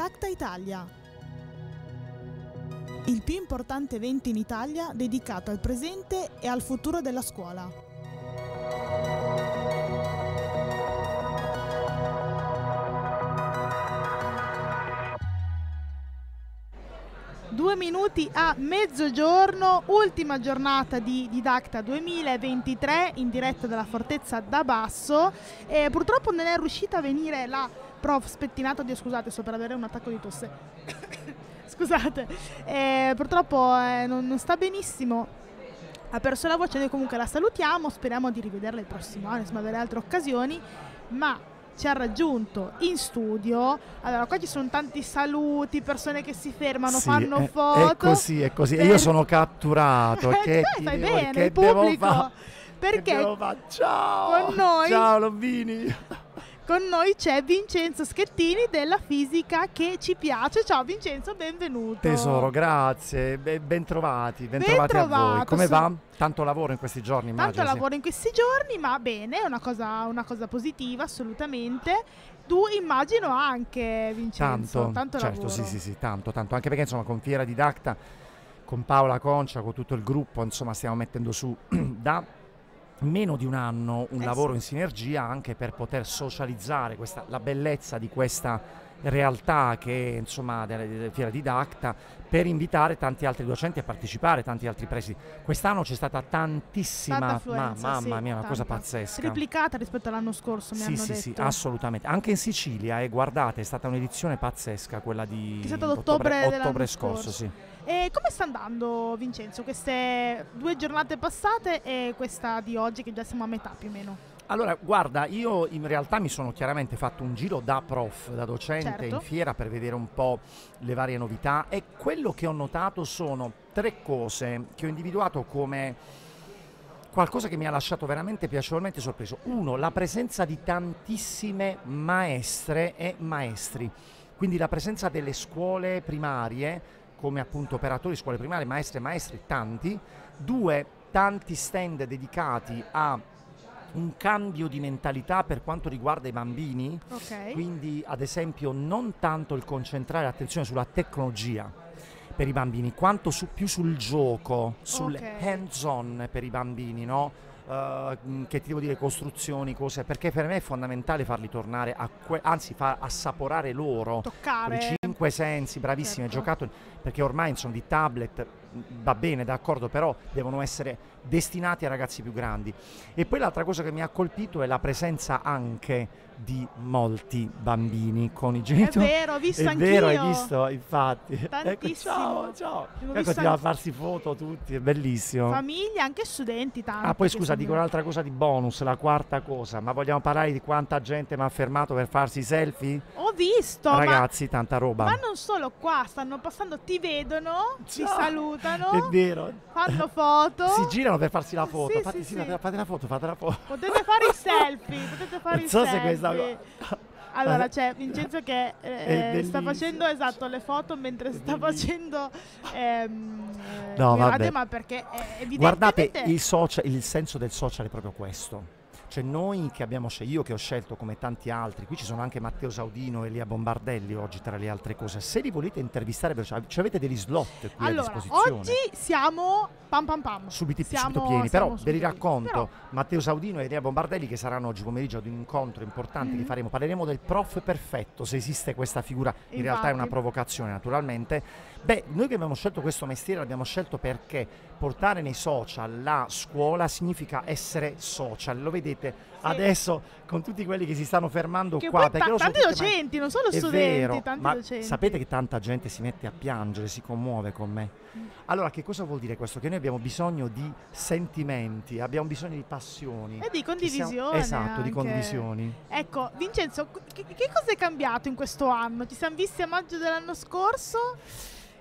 Didacta Italia. Il più importante evento in Italia dedicato al presente e al futuro della scuola. Due minuti a mezzogiorno, ultima giornata di Didacta 2023 in diretta dalla Fortezza da Basso. E purtroppo non è riuscita a venire la prof spettinata, Dio scusate, sto per avere un attacco di tosse. scusate, eh, purtroppo eh, non, non sta benissimo. Ha perso la voce, noi comunque la salutiamo, speriamo di rivederla il prossimo anno, insomma avere altre occasioni, ma ci ha raggiunto in studio. Allora, qua ci sono tanti saluti, persone che si fermano, Sì, fanno è- foto. È così, è così. E io sono catturato. Eh, che ti fai devo- bene, che il pubblico. fa- Perché con noi- Ciao Lobbini! Con noi c'è Vincenzo Schettini della fisica che ci piace. Ciao Vincenzo, benvenuto. Tesoro, grazie. Be- ben trovati, ben a voi. Come su- va? Tanto lavoro in questi giorni, Tanto immagino. sì. lavoro in questi giorni, ma bene, è una cosa, una cosa positiva assolutamente. Tu immagino anche, Vincenzo, Tanto, tanto certo, lavoro. sì, sì, sì, tanto, tanto. Anche perché insomma con Fiera Didacta, con Paola Concia, con tutto il gruppo, insomma stiamo mettendo su da meno di un anno un Eh lavoro sì. in sinergia anche per poter socializzare questa, la bellezza di questa realtà che è insomma della, della Fiera Didacta per invitare tanti altri docenti a partecipare, tanti altri presidi. Quest'anno c'è stata tantissima, ma, mamma sì, mia, una cosa tanta. pazzesca. Triplicata rispetto all'anno scorso, mi Sì, sì, detto. sì, assolutamente. Anche in Sicilia, e guardate, è stata un'edizione pazzesca quella di ad ottobre ottobre scorso. scorso. sì. E come sta andando, Vincenzo, queste due giornate passate e questa di oggi, che già siamo a metà più o meno? Allora, guarda, io in realtà mi sono chiaramente fatto un giro da prof, da docente Certo. in fiera per vedere un po' le varie novità e quello che ho notato sono tre cose che ho individuato come qualcosa che mi ha lasciato veramente piacevolmente sorpreso. Uno, la presenza di tantissime maestre e maestri, quindi la presenza delle scuole primarie come appunto operatori scuole primarie, maestre e maestri, tanti. Due, tanti stand dedicati a un cambio di mentalità per quanto riguarda i bambini, Ok. quindi ad esempio non tanto il concentrare l'attenzione sulla tecnologia per i bambini, quanto su- più sul gioco, sul Ok. hands-on per i bambini, no? Mh, che ti devo dire costruzioni, cose, perché per me è fondamentale farli tornare a que- anzi far assaporare loro Toccare. Cinque sensi, bravissimi, Certo. giocato, perché ormai insomma di tablet va bene, d'accordo, però devono essere destinati a ragazzi più grandi. E poi l'altra cosa che mi ha colpito è la presenza anche di molti bambini con i È genitori. vero, ho visto È anch'io. vero, hai visto? Infatti. Ecco, Tantissimo. ciao, ciao. E visto continuano a farsi foto tutti, è bellissimo. Famiglie, anche studenti, tanti. Ah, poi scusa, dico un'altra cosa di bonus, la quarta cosa, ma vogliamo parlare di quanta gente mi ha fermato per farsi i selfie? Ho visto, ma- Ragazzi, tanta roba. ma, non solo qua, stanno passando, ti vedono, ti Ciao. salutano, È vero. fanno foto. Si girano per farsi la foto. Sì, fate, sì, sì, fate- fate la foto, fate la foto. Potete fare i selfie, potete fare Non i so se selfie. questa Allora c'è Vincenzo che eh, sta facendo esatto le foto mentre sta facendo ehm, eh, No, qui vabbè. ma perché eh, Guardate, il, social- il senso del social è proprio questo. Cioè noi che abbiamo scelto, io che ho scelto come tanti altri, qui ci sono anche Matteo Saudino e Elia Bombardelli oggi tra le altre cose, se li volete intervistare, cioè avete degli slot qui a allora disposizione. oggi siamo pam pam pam. subito, Siamo- subito pieni, però siamo ve subito li racconto Però- Matteo Saudino e Elia Bombardelli che saranno oggi pomeriggio ad un incontro importante che Mhm. faremo, parleremo del prof perfetto, se esiste questa figura, in realtà è una Infatti. provocazione naturalmente. Beh, noi che abbiamo scelto questo mestiere l'abbiamo scelto perché portare nei social la scuola significa essere social, lo vedete adesso con tutti quelli che si stanno fermando Che qua, perché tanti docenti, non solo è studenti, vero, tanti ma docenti. sapete che tanta gente si mette a piangere, si commuove con me. Mm. Allora, che cosa vuol dire questo? Che noi abbiamo bisogno di sentimenti, abbiamo bisogno di passioni. E di Che siamo-. Esatto, di anche. condivisioni. Ecco, Vincenzo, che, che cosa è cambiato in questo anno? Ci siamo visti a maggio dell'anno scorso.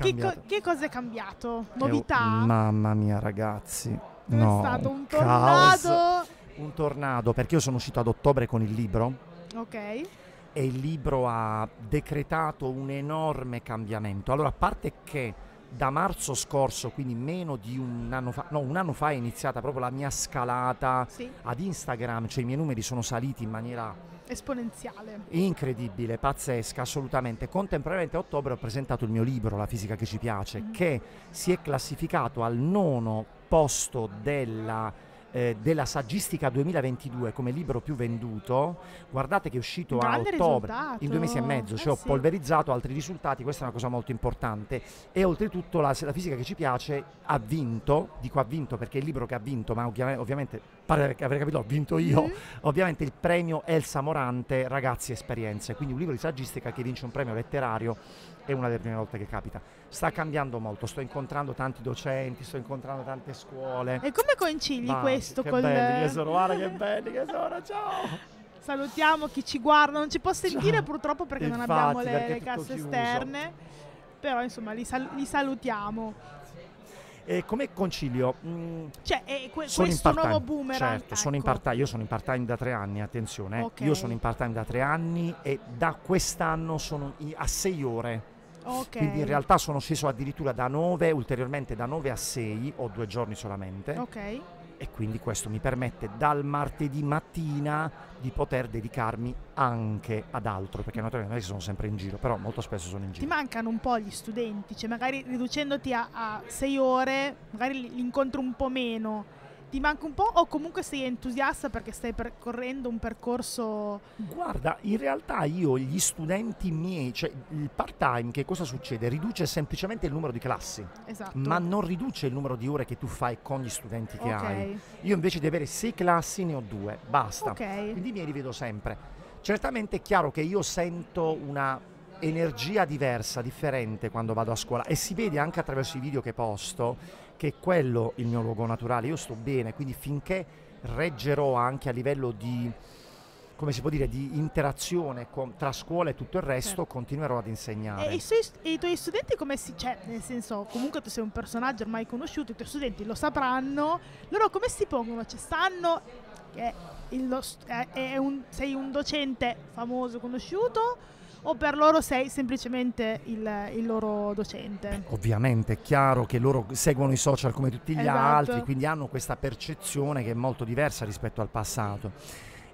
Che, co- che cosa è cambiato? È Novità? mamma mia, ragazzi. è no, stato un caos. tornado? Un tornado, perché io sono uscito ad ottobre con il libro Ok. e il libro ha decretato un enorme cambiamento. Allora, a parte che da marzo scorso, quindi meno di un anno fa, no, un anno fa è iniziata proprio la mia scalata Sì. ad Instagram, cioè i miei numeri sono saliti in maniera Esponenziale. incredibile, pazzesca, assolutamente. Contemporaneamente a ottobre ho presentato il mio libro, La fisica che ci piace, Mhm. che si è classificato al nono posto della, eh, della saggistica 2022 come libro più venduto. Guardate che è uscito a ottobre, risultato. in due mesi e mezzo, Eh cioè ho sì. polverizzato altri risultati, questa è una cosa molto importante. E oltretutto la, la fisica che ci piace ha vinto, dico ha vinto perché è il libro che ha vinto, ma ovvia- ovviamente, pare che avrei capito, ho vinto io, Mhm. ovviamente il premio Elsa Morante Ragazzi Esperienze, quindi un libro di saggistica che vince un premio letterario è una delle prime volte che capita. Sta cambiando molto, sto incontrando tanti docenti, sto incontrando tante scuole. E come concili Mamma, questo che col... belli che sono, guarda che belli che sono, ciao! Salutiamo chi ci guarda, non ci può sentire Ciao. purtroppo perché non Infatti, abbiamo le, le casse chiuso. esterne, però insomma li, sal- li salutiamo. E come concilio? Mm, Cioè, que- questo nuovo boomerang. Certo, sono in ecco. part-time, io sono in part-time da tre anni, attenzione, eh. Ok. io sono in part-time da tre anni e da quest'anno sono a sei ore. Ok. Quindi in realtà sono sceso addirittura da 9, ulteriormente da 9 a 6, ho due giorni solamente. Ok. E quindi questo mi permette dal martedì mattina di poter dedicarmi anche ad altro, perché naturalmente non è che sono sempre in giro, però molto spesso sono in Ti giro. mancano un po' gli studenti, cioè magari riducendoti a, a sei ore, magari li, incontri un po' meno. Ti manca un po' o comunque sei entusiasta perché stai percorrendo un percorso... Guarda, in realtà io gli studenti miei, cioè il part-time, che cosa succede? Riduce semplicemente il numero di classi, Esatto. ma non riduce il numero di ore che tu fai con gli studenti che ok. hai. Io invece di avere sei classi ne ho due, basta. Ok. quindi mi rivedo sempre. Certamente è chiaro che io sento una energia diversa, differente quando vado a scuola e si vede anche attraverso i video che posto che è quello il mio luogo naturale. Io sto bene, quindi finché reggerò anche a livello di come si può dire, di interazione con- tra scuola e tutto il resto, Certo. continuerò ad insegnare. E i, suoi- e i tuoi studenti come si... Cioè, nel senso, comunque tu sei un personaggio ormai conosciuto, i tuoi studenti lo sapranno, loro come si pongono? Cioè, sanno che il è un- sei un docente famoso, conosciuto, o per loro sei semplicemente il, il loro docente? Ovviamente è chiaro che loro seguono i social come tutti gli Esatto. altri, quindi hanno questa percezione che è molto diversa rispetto al passato.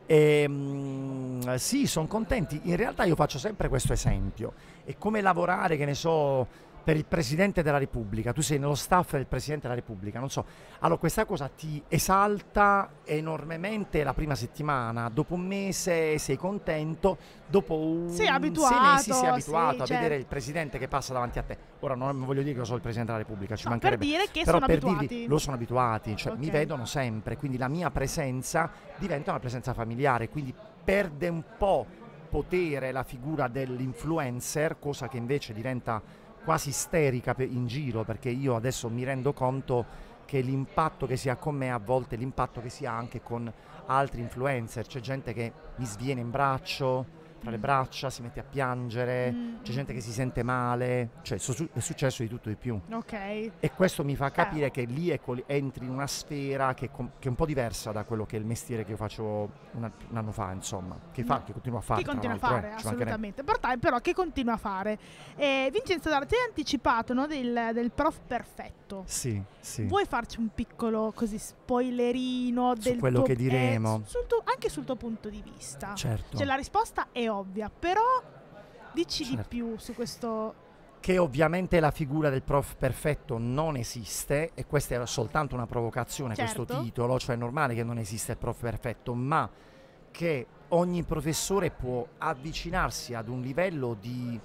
E, mm, sì, sono contenti. In realtà io faccio sempre questo esempio. È come lavorare, che ne so, per il Presidente della Repubblica. Tu sei nello staff del Presidente della Repubblica, non so. Allora questa cosa ti esalta enormemente la prima settimana, dopo un mese sei contento, dopo un Sei sei abituato, mesi sei abituato sì, a vedere certo. il Presidente che passa davanti a te. Ora non voglio dire che io sono il Presidente della Repubblica, ci No, per mancherebbe. dire che Però sono per abituati. dirvi, lo sono abituati, cioè mi Ok. vedono sempre, quindi la mia presenza diventa una presenza familiare, quindi perde un po' potere la figura dell'influencer, cosa che invece diventa quasi isterica in giro, perché io adesso mi rendo conto che l'impatto che si ha con me a volte l'impatto che si ha anche con altri influencer, c'è gente che mi sviene in braccio, tra le Mm. braccia, si mette a piangere, Mm, c'è mm, gente che si sente male, cioè so- è successo di tutto e di più. Ok. E questo mi fa capire che lì ecco, entri in una sfera che, com- che è un po' diversa da quello che è il mestiere che io facevo un, un anno fa, insomma, che, fa, che continuo a fare. Che continua a fare, eh, assolutamente. Part-time, però che continua a fare. Eh, Vincenzo Dara, ti hai anticipato no, del, del prof perfetto. Sì, sì. Vuoi farci un piccolo così spoilerino Su del quello tuo- che diremo. eh, sul tuo- anche sul tuo punto di vista? Certo. Cioè la risposta è ovvia, però dici di Certo. più su questo. Che ovviamente la figura del prof perfetto non esiste e questa era soltanto una provocazione, questo Certo. titolo, cioè è normale che non esista il prof perfetto, ma che ogni professore può avvicinarsi ad un livello di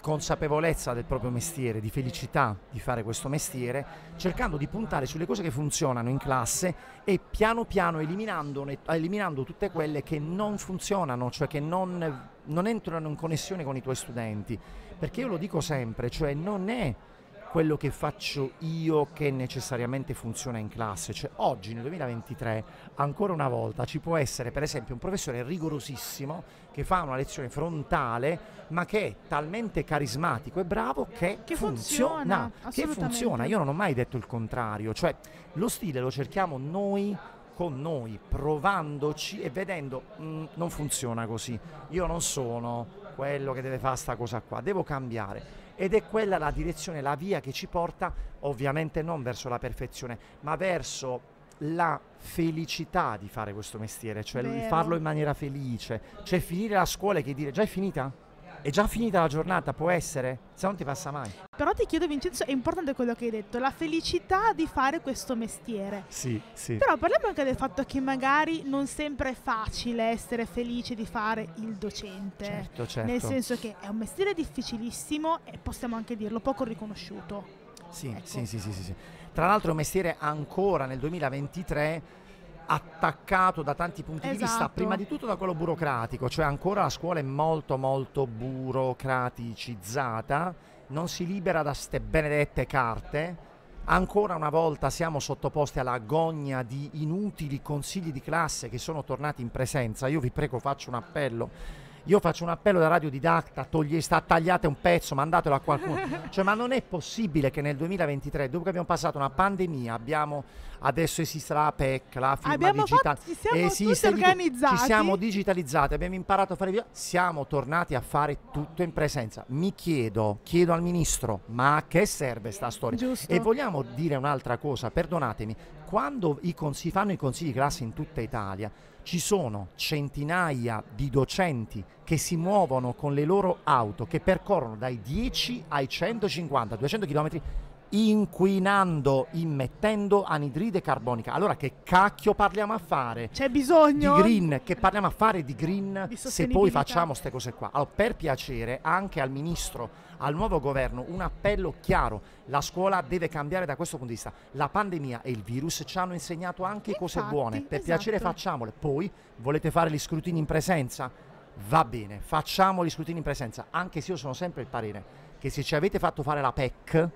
consapevolezza del proprio mestiere, di felicità di fare questo mestiere, cercando di puntare sulle cose che funzionano in classe e piano piano eliminando tutte quelle che non funzionano, cioè che non, non entrano in connessione con i tuoi studenti. Perché io lo dico sempre, cioè non è quello che faccio io che necessariamente funziona in classe. Cioè oggi nel 2023 ancora una volta ci può essere per esempio un professore rigorosissimo che fa una lezione frontale ma che è talmente carismatico e bravo che, Che funziona, funziona, che funziona. Io non ho mai detto il contrario, cioè lo stile lo cerchiamo noi con noi, provandoci e vedendo "Mm, non funziona così. Io non sono quello che deve fare sta cosa qua, devo cambiare. Ed è quella la direzione, la via che ci porta ovviamente non verso la perfezione, ma verso la felicità di fare questo mestiere, cioè Vero. farlo in maniera felice, cioè finire la scuola e che dire già è finita? È già finita la giornata, può essere? Se non ti passa mai. Però ti chiedo Vincenzo, è importante quello che hai detto, la felicità di fare questo mestiere. Sì, sì. Però parliamo anche del fatto che magari non sempre è facile essere felice di fare il docente. Certo, certo. Nel senso che è un mestiere difficilissimo e possiamo anche dirlo poco riconosciuto. Sì, Ecco. sì, sì, sì, sì, sì. Tra l'altro è un mestiere ancora nel 2023 attaccato da tanti punti di vista, Esatto. prima di tutto da quello burocratico, cioè ancora la scuola è molto molto burocraticizzata, non si libera da ste benedette carte. Ancora una volta siamo sottoposti alla gogna di inutili consigli di classe che sono tornati in presenza. Io vi prego, faccio un appello. Io faccio un appello da radiodidacta, toglie, sta, tagliate un pezzo, mandatelo a qualcuno. Cioè, ma non è possibile che nel 2023, dopo che abbiamo passato una pandemia, abbiamo adesso esiste la PEC, la firma Abbiamo digitale. fatto- ci siamo esiste tutti organizzati. Ci siamo digitalizzati, abbiamo imparato a fare video, siamo tornati a fare tutto in presenza. Mi chiedo, chiedo al ministro, ma a che serve sta storia? Giusto. E vogliamo dire un'altra cosa, perdonatemi, quando i con- si fanno i consigli di classe in tutta Italia, ci sono centinaia di docenti che si muovono con le loro auto, che percorrono dai 10 ai 150, 200 km inquinando, immettendo anidride carbonica. Allora che cacchio parliamo a fare? C'è di bisogno green, che parliamo a fare di green Di se poi facciamo queste cose qua. Allora, per piacere anche al ministro, al nuovo governo, un appello chiaro. La scuola deve cambiare da questo punto di vista. La pandemia e il virus ci hanno insegnato anche cose Infatti, buone. Per esatto. piacere facciamole. Poi volete fare gli scrutini in presenza? Va bene, facciamo gli scrutini in presenza, anche se io sono sempre il parere che se ci avete fatto fare la PEC,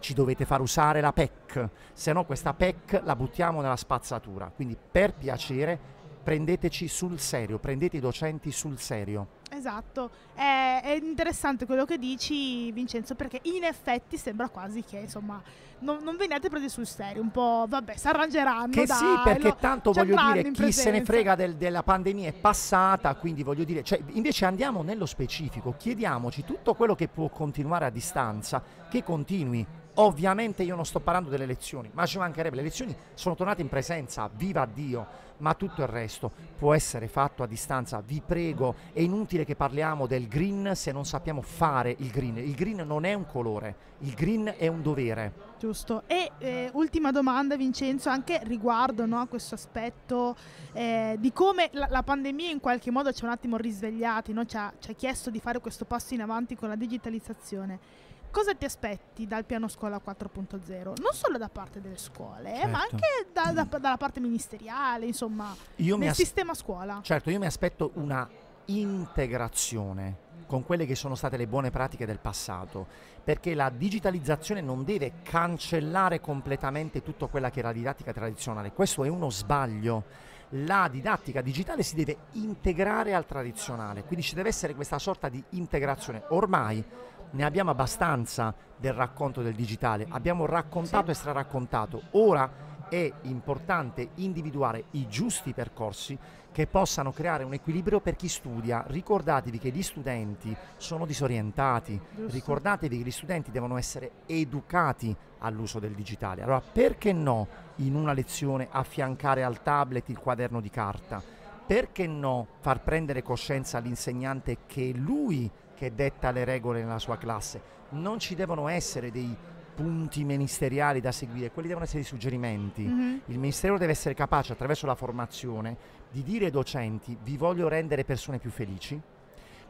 ci dovete far usare la PEC, se no questa PEC la buttiamo nella spazzatura. Quindi per piacere prendeteci sul serio, prendete i docenti sul serio. Esatto, è, è interessante quello che dici Vincenzo perché in effetti sembra quasi che insomma non, non veniate presi sul serio, un po' vabbè si arrangeranno. Che dai, sì, perché lo- tanto voglio dire, chi se ne frega del- della pandemia è passata, quindi voglio dire, cioè, invece andiamo nello specifico, chiediamoci tutto quello che può continuare a distanza, che continui. Ovviamente io non sto parlando delle lezioni, ma ci mancherebbe, le lezioni sono tornate in presenza, viva Dio, ma tutto il resto può essere fatto a distanza. Vi prego, è inutile che parliamo del green se non sappiamo fare il green. Il green non è un colore, il green è un dovere. Giusto. E eh, ultima domanda, Vincenzo, anche riguardo no, a questo aspetto eh, di come la, la pandemia in qualche modo ci ha un attimo risvegliati, no? ci, ha, ci ha chiesto di fare questo passo in avanti con la digitalizzazione. Cosa ti aspetti dal piano scuola 4.0? Non solo da parte delle scuole, eh, ma Certo. anche da- da- dalla parte ministeriale, insomma, Io nel as- sistema scuola. Certo, io mi aspetto una integrazione con quelle che sono state le buone pratiche del passato, perché la digitalizzazione non deve cancellare completamente tutta quella che era la didattica tradizionale. Questo è uno sbaglio. La didattica digitale si deve integrare al tradizionale, quindi ci deve essere questa sorta di integrazione. Ormai ne abbiamo abbastanza del racconto del digitale, abbiamo raccontato e straraccontato. Ora è importante individuare i giusti percorsi che possano creare un equilibrio per chi studia. Ricordatevi che gli studenti sono disorientati, Giusto. ricordatevi che gli studenti devono essere educati all'uso del digitale. Allora perché no in una lezione affiancare al tablet il quaderno di carta? Perché no far prendere coscienza all'insegnante che è lui che detta le regole nella sua classe? Non ci devono essere dei punti ministeriali da seguire, quelli devono essere dei suggerimenti. Mhm. Il Ministero deve essere capace attraverso la formazione di dire ai docenti vi voglio rendere persone più felici.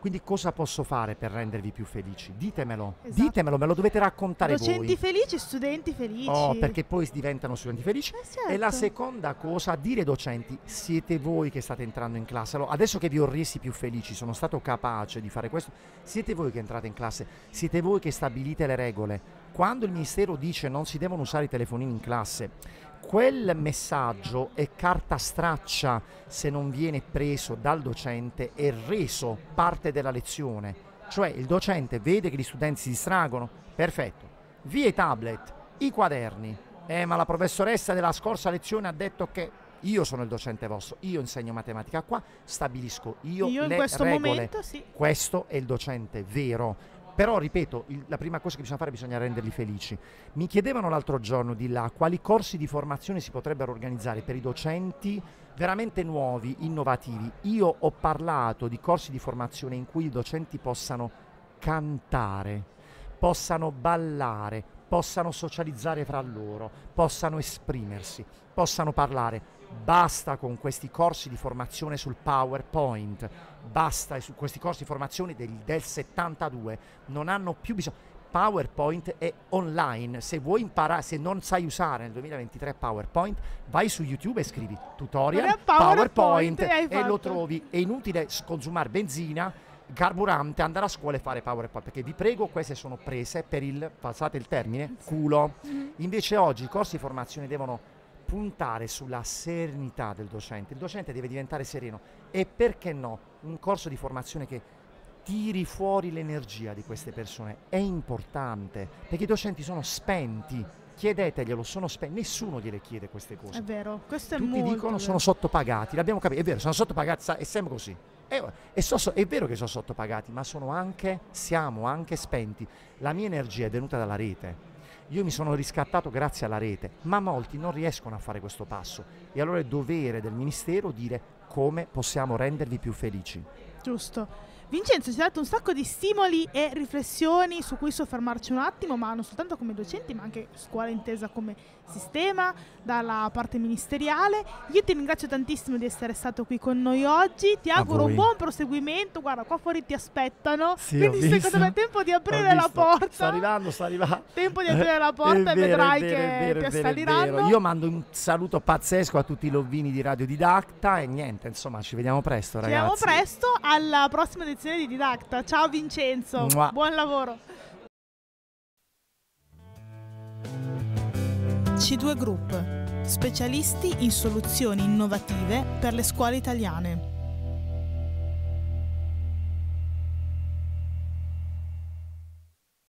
Quindi cosa posso fare per rendervi più felici? Ditemelo, Esatto. ditemelo, me lo dovete raccontare Docenti voi. felici, studenti felici. Oh, perché poi diventano studenti felici. Eh, certo. E la seconda cosa, dire ai docenti, siete voi che state entrando in classe. Allora, adesso che vi ho resi più felici, sono stato capace di fare questo, siete voi che entrate in classe, siete voi che stabilite le regole. Quando il Ministero dice non si devono usare i telefonini in classe, quel messaggio è carta straccia se non viene preso dal docente e reso parte della lezione. Cioè il docente vede che gli studenti si distraggono, perfetto, via i tablet, i quaderni. Eh, ma la professoressa della scorsa lezione ha detto che io sono il docente vostro, io insegno matematica qua, stabilisco io, Io in le questo regole. momento sì. Questo è il docente vero. Però, ripeto, il, la prima cosa che bisogna fare è bisogna renderli felici. Mi chiedevano l'altro giorno di là quali corsi di formazione si potrebbero organizzare per i docenti veramente nuovi, innovativi. Io ho parlato di corsi di formazione in cui i docenti possano cantare, possano ballare, possano socializzare fra loro, possano esprimersi, possano parlare. Basta con questi corsi di formazione sul PowerPoint, basta su questi corsi di formazione del, del 72, non hanno più bisogno. PowerPoint è online, se vuoi imparare, se non sai usare nel 2023 PowerPoint, vai su YouTube e scrivi tutorial PowerPoint, PowerPoint e lo trovi. È inutile consumare benzina, carburante, andare a scuola e fare PowerPoint, perché vi prego, queste sono prese per il, passate il termine, culo. Mm-hmm. Invece oggi i corsi di formazione devono puntare sulla serenità del docente. Il docente deve diventare sereno e perché no? Un corso di formazione che tiri fuori l'energia di queste persone è importante perché i docenti sono spenti. Chiedeteglielo, sono spenti, nessuno gliele chiede queste cose. È vero, questo è Tutti molto dicono vero. sono sottopagati, l'abbiamo capito, è vero, sono sottopagati, è sempre così. È, è, so, è, vero che sono sottopagati, ma sono anche, siamo anche spenti. La mia energia è venuta dalla rete. Io mi sono riscattato grazie alla rete, ma molti non riescono a fare questo passo. E allora è dovere del Ministero dire come possiamo rendervi più felici. Giusto. Vincenzo ci ha dato un sacco di stimoli e riflessioni su cui soffermarci un attimo, ma non soltanto come docenti, ma anche scuola intesa come sistema, dalla parte ministeriale. Io ti ringrazio tantissimo di essere stato qui con noi oggi, ti auguro un buon proseguimento, guarda qua fuori ti aspettano, sì, quindi secondo me è tempo di aprire la porta. Sta arrivando, sta arrivando. Tempo di aprire la porta vero, e vedrai vero, che vero, ti assaliranno. Io mando un saluto pazzesco a tutti i lovini di Radio Didacta e niente, insomma ci vediamo presto ragazzi. Ci vediamo presto, alla prossima edizione edizione di Didacta. Ciao Vincenzo, Mua. buon lavoro. C2 Group, specialisti in soluzioni innovative per le scuole italiane.